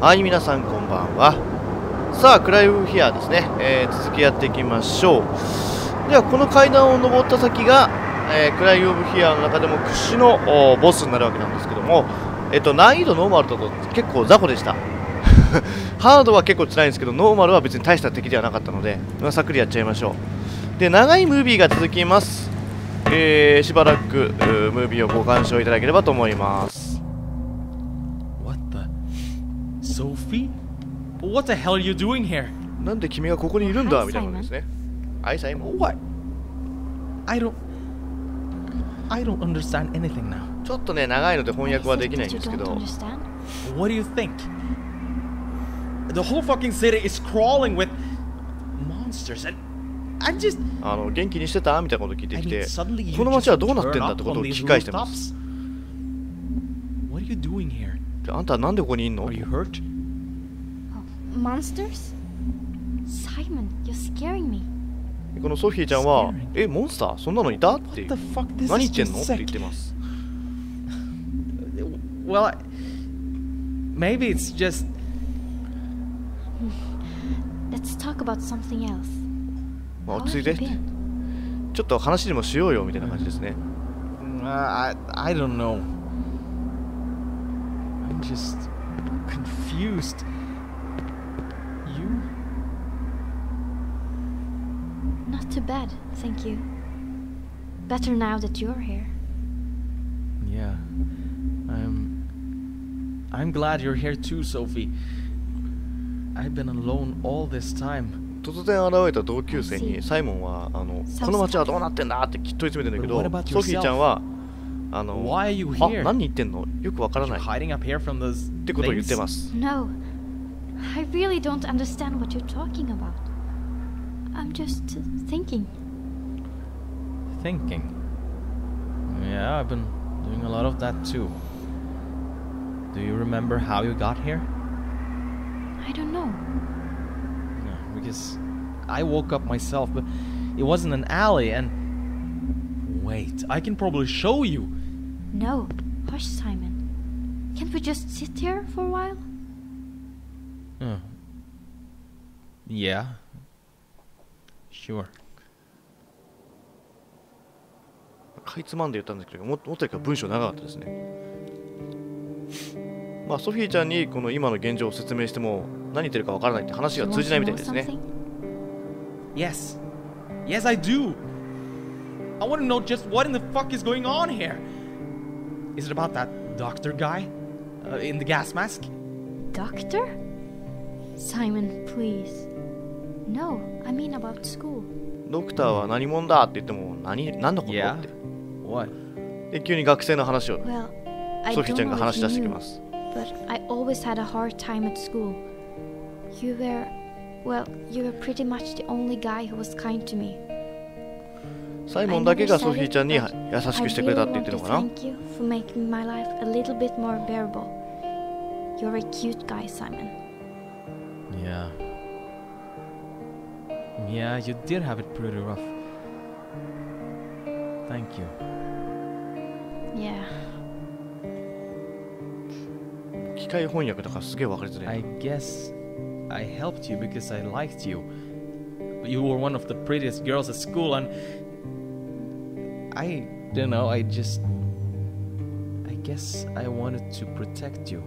はい皆さんこんばんは。さあ Cry of Fear ですね、えー、続きやっていきましょう。ではこの階段を登った先が、えー、 Cry of Fear の中でも屈指のボスになるわけなんですけどもえっと難易度ノーマルだと結構雑魚でした。ハードは結構辛いんですけどノーマルは別に大した敵ではなかったので、ま、さっくりやっちゃいましょう。で長いムービーが続きます。えー、しばらくムービーをご鑑賞いただければと思います。Sophie? What the hell are you doing here? なんで君がここにいるんだみたいなことですね I say What? I don't I don't understand anything now ちょっとね長いので翻訳はできないんですけど What do you think? The whole fucking city is crawling with monsters and I'm just あの元気にしてたみたいなこと聞いてきてこの街はどうなってんだってことを聞き返してます What are you doing here? あんたなんでここにいんの Are you hurt? Monsters? Simon, you're scaring me. このソフィーちゃんは「えモンスターそんなのいた?」っていう What the fuck? This 何 is 言ってんのって言.ってます Well, I, maybe it's just Let's talk about something else. まあ落ち着いて?ちょっと話でもしようよみたいな感じですね uh, I I don't know. I'm just confused. You? Not too bad, thank you. Better now that you're here. Yeah. I'm I'm glad you're here too, Sophie. I've been alone all this time. 突然現れた同級生にサイモンはあのこの街はどうなってんだってきっと詰めてんだけど about ソフィーちゃんはあの Why are you あ here? 何言ってんのよくわからないっ hiding up here from those てことを言って?ます No, I really don't understand what you're talking about. I'm just thinking. Thinking. Yeah, I've been doing a lot of that too. Do you remember how you got here? I don't know. No, because I woke up myself, but it wasn't an alley and. Wait, I can probably show you. No, hush, Simon. Can't we just sit here for a while? Uh, yeah. Sure. かいつまんで言ったんですけども思ったよりか文章長かったですねまあソフィーちゃんにこの今の現状を説明しても何言ってるかわからないって話が want 通じない to みたい know ですね something? Yes. Yes, I do. I want to know just what in the fuck is going on here. Is it about that doctor guy uh, in the gas mask? Doctor? Simon, please. No, I mean about school. ドクターは何者だって言っても何何のこと Yeah. って What? で急に学生の話を Well, ソフィちゃんが話し出してきます but I always had a hard time at school. You were, well, you were pretty much the only guy who was kind to me. サイモンだけがソフィーちゃんに優しくしてくれたって言ってるのかな thank you for making my life a little bit more bearable. You're a cute guy, Simon. Yeah. Yeah, you did have it pretty rough. Thank you. Yeah. 機械翻訳だからすげえ分かりづら I い guess I helped you because I liked you. You were one of the prettiest girls at school, and I don't know, I just. I guess I wanted to protect you.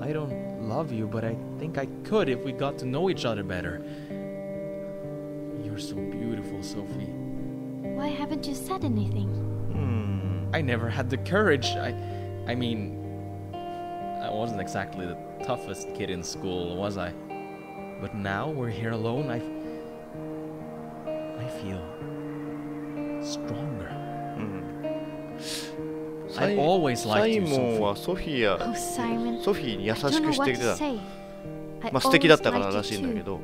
I don't love you, but I think I could if we got to know each other better. You're so beautiful, Sophie. Why haven't you said anything? うーん I never had the courage. I I mean I wasn't exactly the toughest kid in school, was I? But now we're here alone. I I feel stronger. サイモンはソフィア、ソフィーに優しくしてた。まあ素敵だったかららしいんだけど、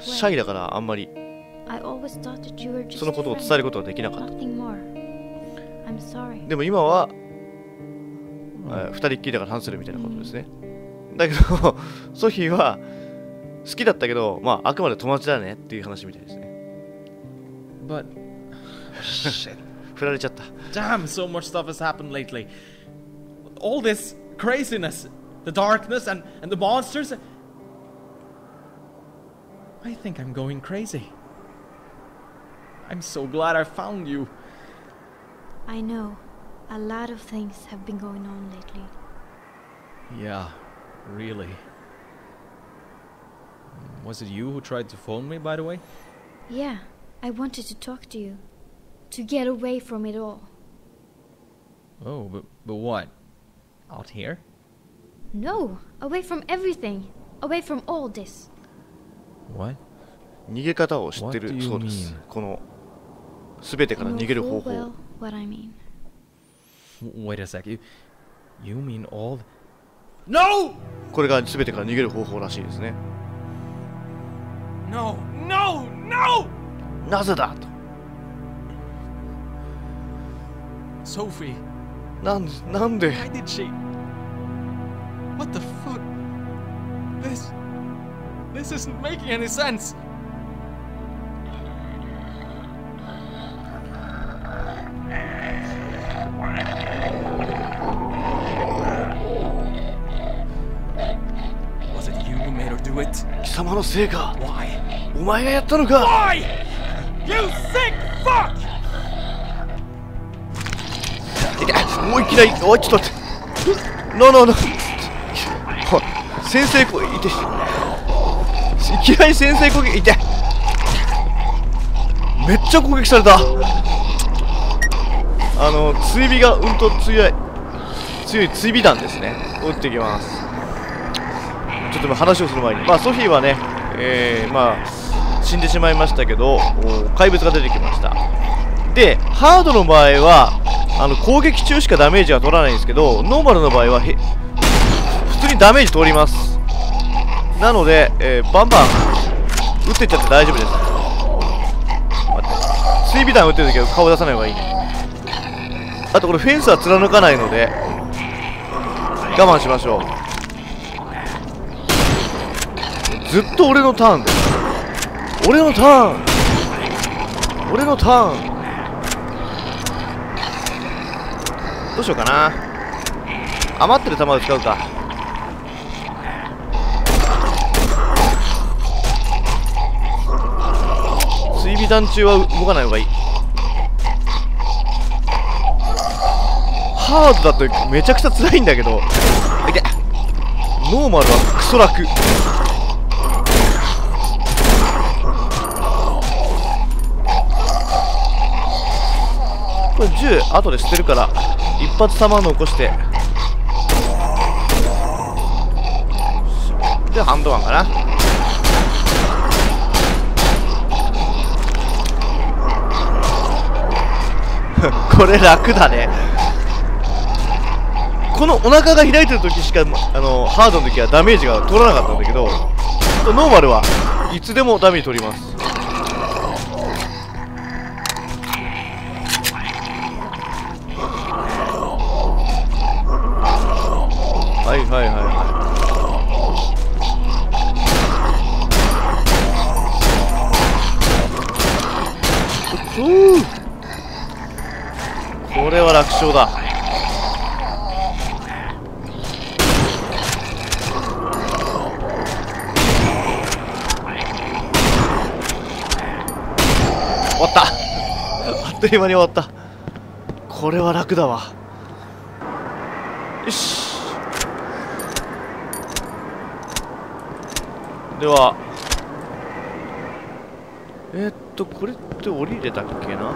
シャイだからあんまり。そのことを伝えることができなかった。でも今は二、うん、人っきりだから話するみたいなことですね。だけど、ソフィーは好きだったけど、まああくまで友達だねっていう話みたいですね。振られちゃった Damn, so much stuff has happened lately. All this craziness, the darkness, and, and the monsters. I think I'm going crazy. I'm so glad I found you. I know. A lot of things have been going on lately. Yeah, really. Was it you who tried to phone me, by the way? Yeah, I wanted to talk to you. To get away from it all. Oh, but, but what? Out here? No, away from everything. Away from all this. What? 逃げ方を知って What do る you そうです mean? この全てから逃げる方法 well what I mean. Wait a sec. You, you mean all? No! これが全てから逃げる方法らしいですね No! No! No! なぜだと Sophie, なんでなんで why did she? What the fuck? This. This isn't making any sense. Was it you who made her do it? 貴様のせいか Why? お前がやったのか Why? You sick きなりおいちょっと待って。ノーノーノー先制攻撃いて。いきなり先制攻撃いて。めっちゃ攻撃された。あの追尾がうんと強い。強い追尾弾ですね。撃っていきます。ちょっと今話をする前に。まあソフィーはねえー、まあ死んでしまいましたけど怪物が出てきました。でハードの場合はあの攻撃中しかダメージが取らないんですけどノーマルの場合は普通にダメージ通ります。なので、えーバンバン撃ってっちゃって大丈夫です。待って。追尾弾撃ってる時は顔出さない方がいいね。あとこれフェンスは貫かないので我慢しましょう。ずっと俺のターン。です俺のターン。俺のターン。うしようかな。余ってる弾を使うか。追尾弾中は動かない方がいい。ハードだとめちゃくちゃ辛いんだけど。い。てノーマルはクソ楽。これ銃後で捨てるから。一発弾残して。でハンドガンかな。これ楽だね。このお腹が開いてる時しかあのハードの時はダメージが取らなかったんだけどノーマルはいつでもダメージ取ります。という間に終わった。これは楽だわ。よし。では。えー、っとこれって降りれたっけな？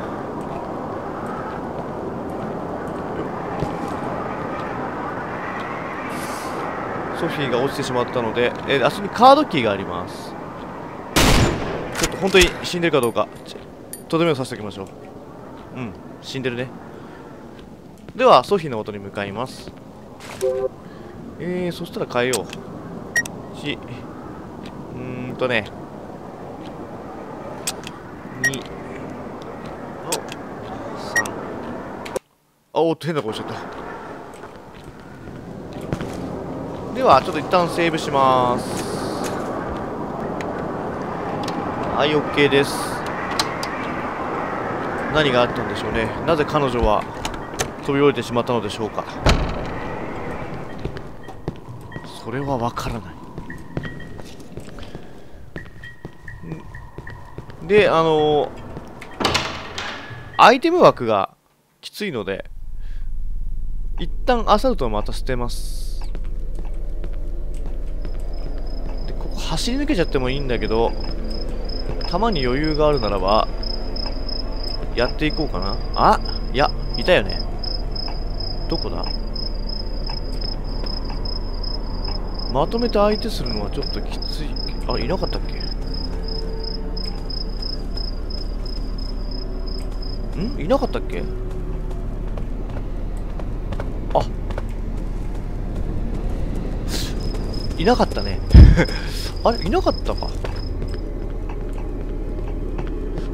ソフィーが落ちてしまったので、えーあそこにカードキーがあります。ちょっと本当に死んでるかどうかとどめをさせておきましょう。うん。死んでるね。ではソフィーの元に向かいます。えー、そしたら変えよう。し。うーんとね。2の3あおっと変な顔しちゃった。ではちょっと一旦セーブします。はい OK です。何があったんでしょうね。なぜ彼女は飛び降りてしまったのでしょうか。それはわからない。であのアイテム枠がきついので一旦アサルトをまた捨てます。でここ走り抜けちゃってもいいんだけど弾に余裕があるならばやっていこうかな。あいやいたよね。どこだ？まとめて相手するのはちょっときついあいなかったっけ？ん？いなかったっけ？あ。いなかったね。あれ？いなかったか。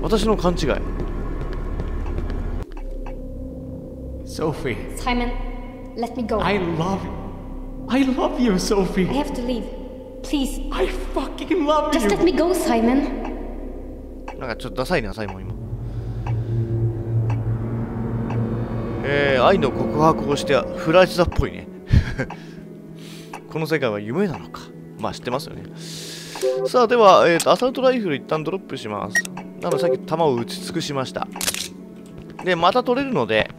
私の勘違い Sophie, Simon, let me go. I love I love you, I Sophie. have to leave. Please, I fucking love just let you. me go, Simon. なんかちょっとダサいな、サイモン今。えー、愛の告白をしてフライザっぽいね。この世界は夢なのか。まあ知ってますよね。さあ、では、えーと、アサルトライフル一旦ドロップします。なのでさっき弾を撃ち尽くしました。で、また取れるので、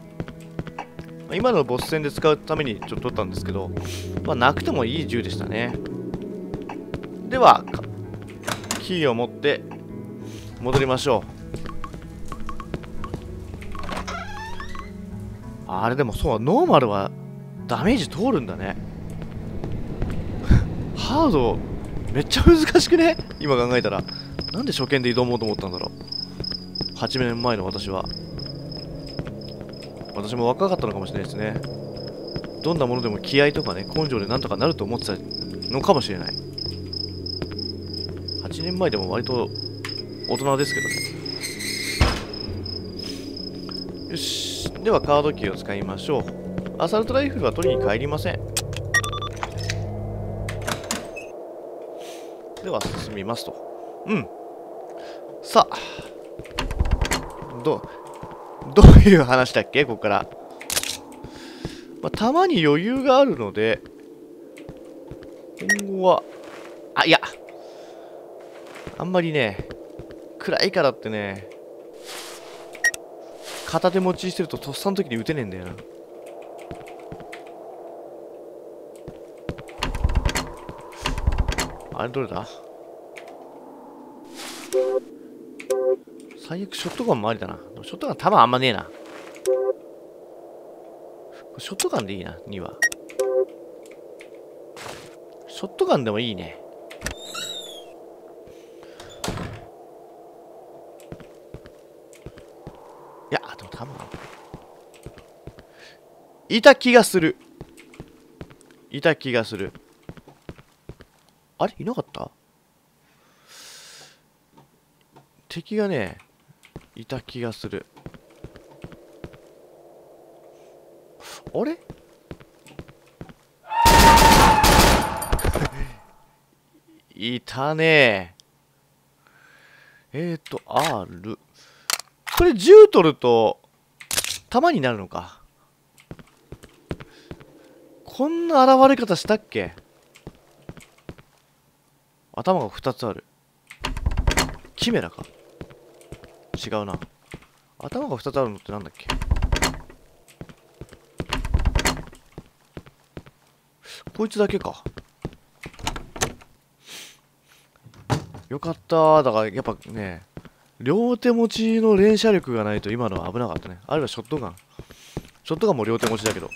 今のボス戦で使うためにちょっと取ったんですけど、まあなくてもいい銃でしたね。では、キーを持って戻りましょう。あれでもそうノーマルはダメージ通るんだね。ハードめっちゃ難しくね？今考えたら。なんで初見で挑もうと思ったんだろう。8年前の私は。私も若かったのかもしれないですね。どんなものでも気合とかね根性でなんとかなると思ってたのかもしれない。8年前でも割と大人ですけどね。よし。ではカードキーを使いましょう。アサルトライフルは取りに帰りません。では進みますと。うん。さあ。どう？どういう話だっけ？ここから。まあ、弾に余裕があるので今後はあいやあんまりね暗いからってね片手持ちしてるととっさの時に撃てねえんだよな。あれどれだ？最悪ショットガンもありだなショットガン弾あんまねえなショットガンでいいな2はショットガンでもいいねいや、でも多分。いた気がする。いた気がする。あれ？いなかった？敵がね、いた気がする。あれ？いたねえーと、R。これ10取ると、弾になるのか。こんな現れ方したっけ？頭が2つある。キメラか違うな。頭が2つあるのってなんだっけ？こいつだけか。よかっただからやっぱね、両手持ちの連射力がないと今のは危なかったね。あるいはショットガン。ショットガンも両手持ちだけど。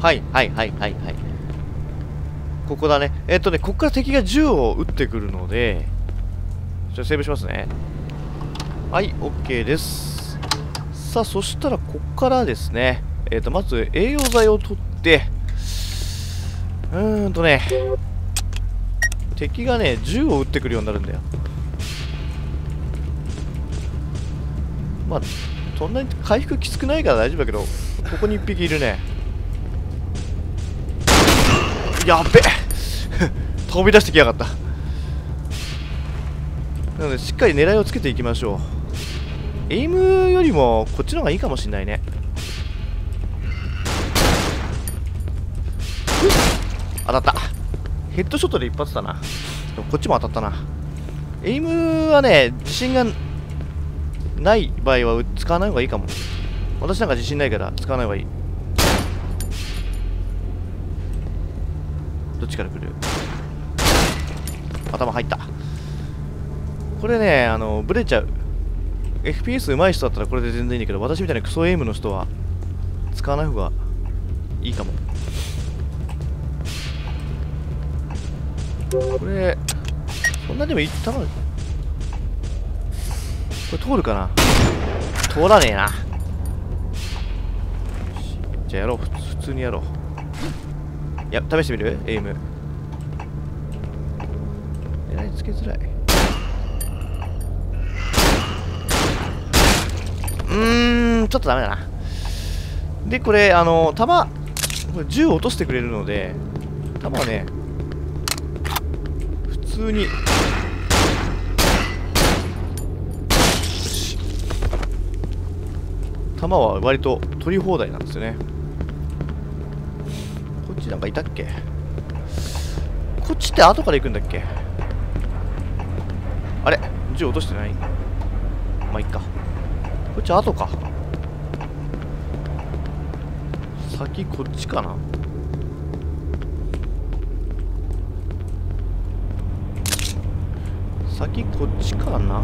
はいはいはいはいはい。ここだね。えっとね、ここから敵が銃を撃ってくるので、ちょっとセーブしますね。はい、OK です。さあ、そしたらここからですね、えっ、と、まず栄養剤を取って、うーんとね、敵がね、銃を撃ってくるようになるんだよ。まあ、そんなに回復きつくないから大丈夫だけど、ここに1匹いるね。やっべ飛び出してきやがった。なのでしっかり狙いをつけていきましょう。エイムよりもこっちの方がいいかもしれないね。当たった。ヘッドショットで一発だな。でもこっちも当たったな。エイムはね自信がない場合は使わない方がいいかも。私なんか自信ないから使わない方がいい。どっちから来る？頭入った。これねあのブレちゃう。FPS 上手い人だったらこれで全然いいんだけど私みたいなクソエイムの人は使わない方がいいかも。これこんなでもいったのこれ通るかな？通らねえな。じゃあやろう。普通にやろう。いや試してみる？エイム。いつけづらい。うーんちょっとダメだな。でこれあの弾これ銃を落としてくれるので弾はね普通に。し弾は割と取り放題なんですよね。こっちなんかいたっけ？こっちって後から行くんだっけ？銃落としてない？まあいっか。こっち後か。先こっちかな。先こっちかな。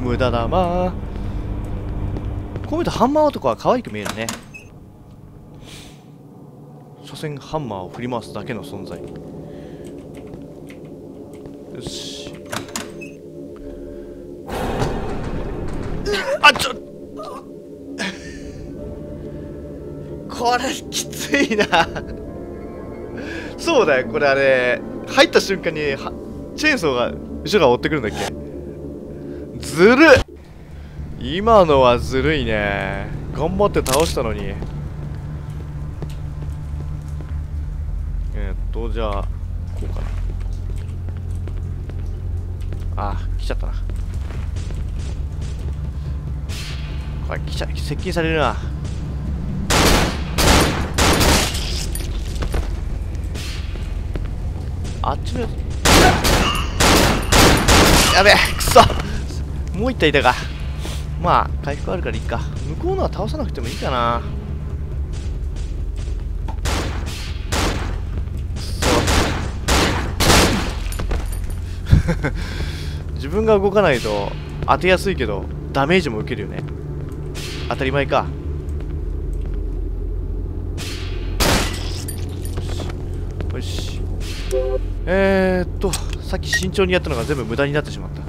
無駄だまこう見るとハンマー男は可愛く見えるね。所詮ハンマーを振り回すだけの存在。よし。あちょっこれきついな。そうだよこれあれ入った瞬間にはチェーンソーが後ろが追ってくるんだっけ？ずる今のはずるいね。頑張って倒したのに。え、っとじゃあなあ来ちゃったな。これ来ちゃ接近されるな。あっちのやつ。やべえくそ。もう一体いたか。まあ回復あるからいいか。向こうのは倒さなくてもいいかな。くそ。自分が動かないと当てやすいけどダメージも受けるよね。当たり前か。よし。えー、っとさっき慎重にやったのが全部無駄になってしまった。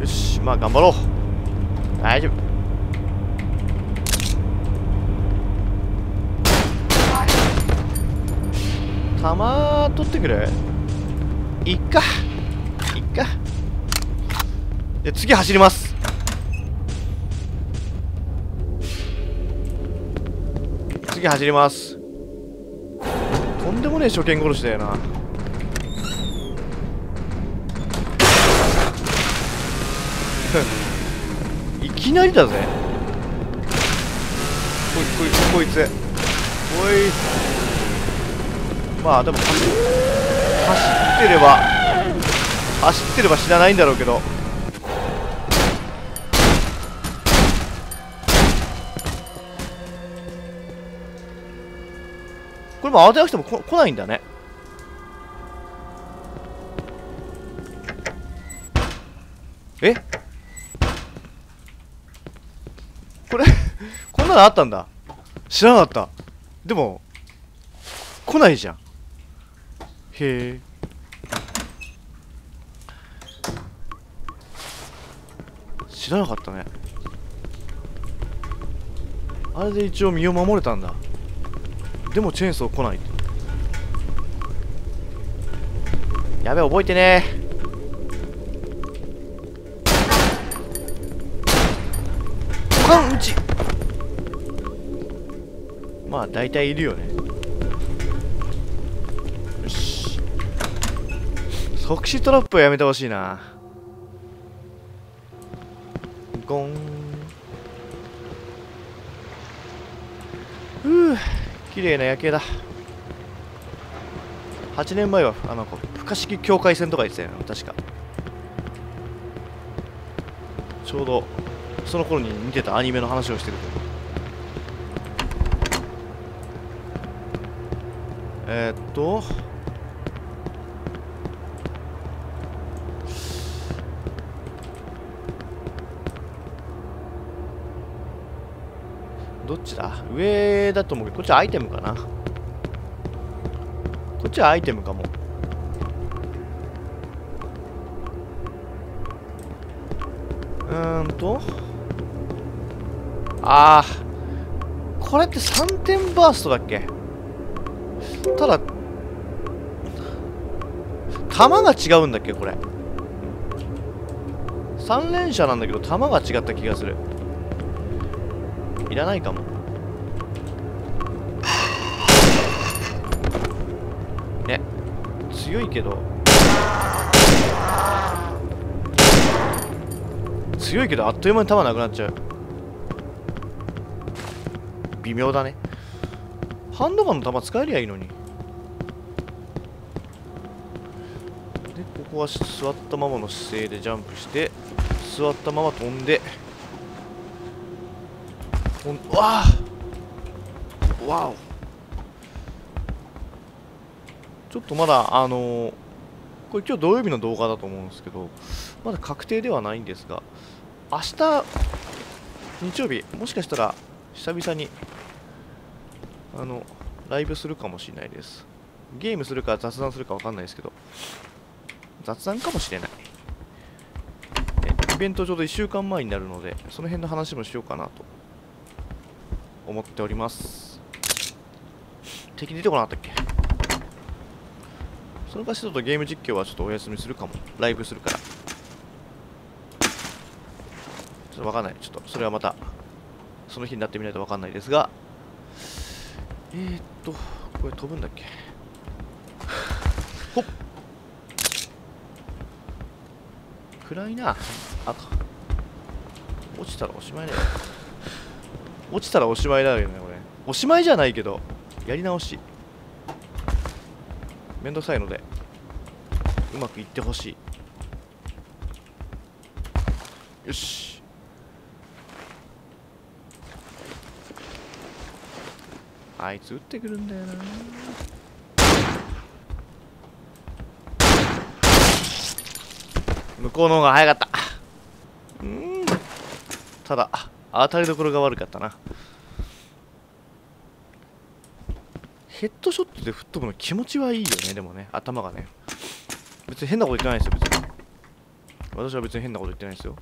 よしまあ頑張ろう。大丈夫。弾取ってくるいっか。いっか。で次走ります。次走ります。とんでもねえ初見殺しだよな。いきなりだぜ。こいこいこいつ。おいまあでも走ってれば走ってれば死なないんだろうけど。これも慌てなくてもこ来ないんだね。え？これ こんなのあったんだ。知らなかった。でも来ないじゃん。へえ。知らなかったね。あれで一応身を守れたんだ。でもチェーンソー来ない。やべ覚えてねパンチまあ大体いるよね即死トラップはやめてほしいな。ゴン。ふう綺麗な夜景だ。8年前はあの不可思議境界線とか言ってたよ、確か。ちょうどその頃に見てたアニメの話をしてるえー、っと。っちだ？上だと思うけどこっちはアイテムかな？こっちはアイテムかも。うーんと。ああこれって3点バーストだっけ？ただ弾が違うんだっけこれ？3連射なんだけど弾が違った気がする。いらないかも。ね。強いけど。強いけどあっという間に弾なくなっちゃう。微妙だね。ハンドガンの弾使えりゃいいのに。でここは座ったままの姿勢でジャンプして座ったまま飛んで。ほんわあ。わお。ちょっとまだあのーこれ今日土曜日の動画だと思うんですけどまだ確定ではないんですが明日日曜日もしかしたら久々にあのライブするかもしれないです。ゲームするか雑談するかわかんないですけど雑談かもしれない。イベントちょうど1週間前になるのでその辺の話もしようかなと思っております。敵出てこなかったっけ？その場所とゲーム実況はちょっとお休みするかも。ライブするから。ちょっとわかんない。ちょっとそれはまたその日になってみないとわかんないですが。えー、っとこれ飛ぶんだっけ？ほっ。暗いな。あか落ちたらおしまいだよ。落ちたらおしまいだよねこれ。おしまいじゃないけどやり直し。めんどくさいのでうまくいってほしい。よし。あいつ撃ってくるんだよな。向こうの方が早かった。うん。ただ。当たりどころが悪かったな。ヘッドショットで吹っ飛ぶの気持ちはいいよね。でもね頭がね。別に変なこと言ってないですよ別に。私は別に変なこと言ってないですよ。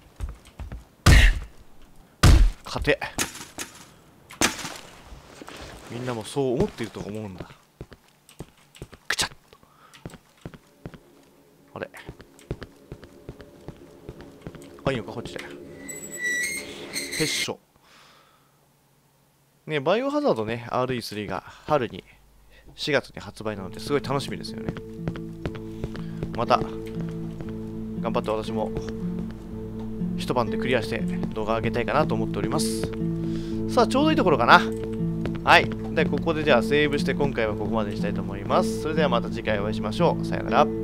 勝て。みんなもそう思っていると思うんだ。くちゃっと。あれ。あいいのかこっちで。へっしょねバイオハザードね RE3 が春に4月に発売なのですごい楽しみですよね。また頑張って私も一晩でクリアして動画上げたいかなと思っております。さあちょうどいいところかな。はい。でここでじゃあセーブして今回はここまでにしたいと思います。それではまた次回お会いしましょう。さよなら。